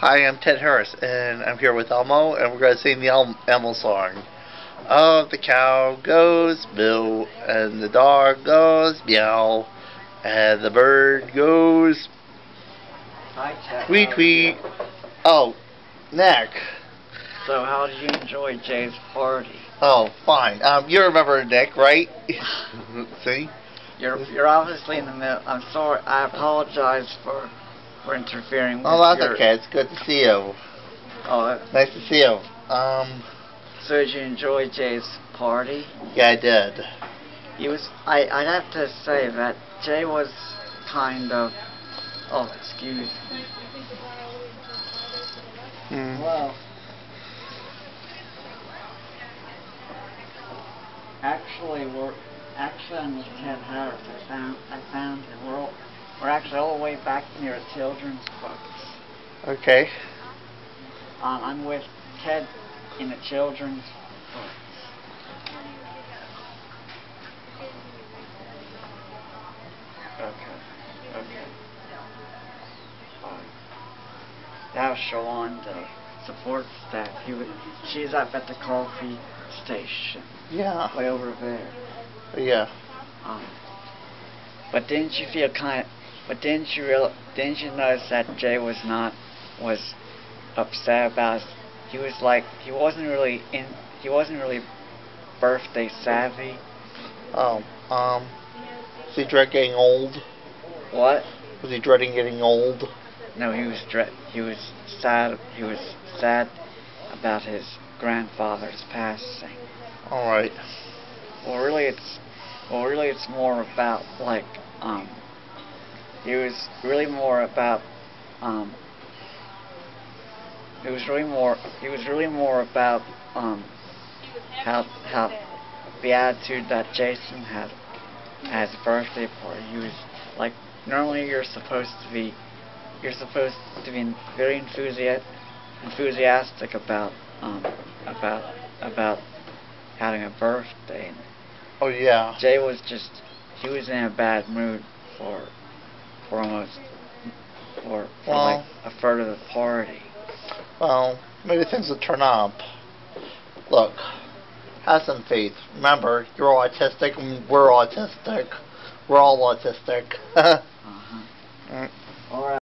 Hi, I'm Ted Harris, and I'm here with Elmo, and we're going to sing the El- Elmo song. Oh, the cow goes moo, and the dog goes meow, and the bird goes Hi, tweet tweet. Oh, Nick. So, how did you enjoy Jay's party? Oh, fine. Um, you remember Nick, right? See? You're you're obviously in the middle. I'm sorry. I apologize for for interfering with Oh, that's your. okay. It's good to see you. Oh, Nice to see you. Um, so did you enjoy Jay's party? yeah, I did. He was. I I'd have to say that Jay was kind of. Oh, excuse me. Well, actually, we're actually I'm with Ted Harris. I found I found. We're all, we're actually all the way back near a children's books. Okay. Um, I'm with Ted in the children's books. Okay. Okay. Um, that was Shawanda, support staff. He was, she's up at the coffee station, Yeah. way over there. Yeah. Um, but didn't you feel kind? But didn't you real? Didn't you notice that Jay was not was upset about? He was like he wasn't really in. He wasn't really birthday savvy. Oh, um, is he dread getting old? What? Was he dreading getting old? No, he was dre- he was sad. He was sad about his grandfather's passing. All right. Well, really, it's well, really, it's more about like um. It was really more about um. It was really more. It was really more about um. How how the attitude that Jason had at his birthday party. He was like normally you're supposed to be you're supposed to be very enthusiastic enthusiastic about um about about having a birthday. Oh yeah. Jay was just he was in a bad mood for for almost or, Well- like a third of the party. Well, maybe things will turn up. Look, have some faith. Remember, you're autistic and we're autistic. We're all autistic. Uh-huh. Mm. All right.